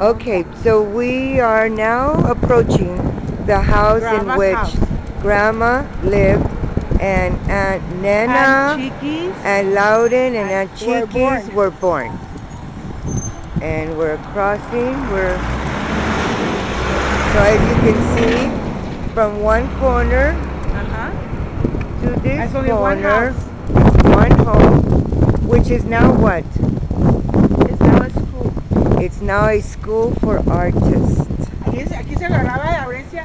Okay, so we are now approaching the house in which house. Grandma lived and Aunt Nena And Loudon and Aunt were Chiquis born. were born. And we're crossing, we're, so as you can see, from one corner Uh-huh. to this That's only one corner, one home, which is now what? It's now a school. It's now a school for artists. Aquí, se- aquí se agarraba de Aurencia.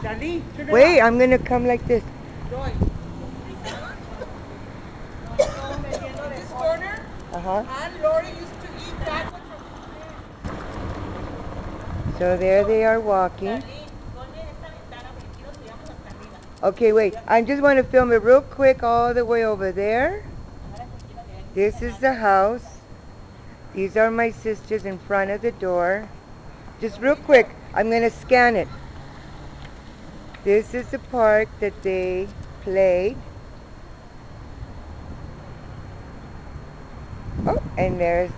Darlene, turn it Wait. I'm gonna come like this. Joy. This corner, Uh-huh. and Lori used to eat that So there they are walking. Okay, wait. I just want to film it real quick all the way over there. This is the house. These are my sisters in front of the door. Just real quick, I'm going to scan it. This is the park that they played. Oh, and there's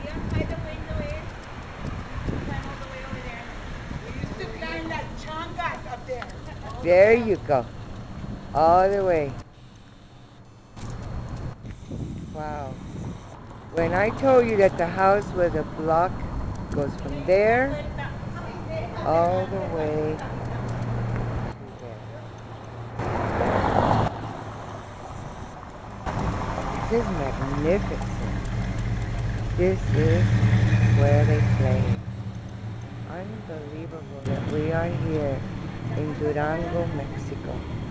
We used to climb like changas up there. There you go. All the way. Wow. When I told you that the house was a block, goes from there all the way. This is magnificent. This is where they play. Unbelievable that we are here in Durango, Mexico.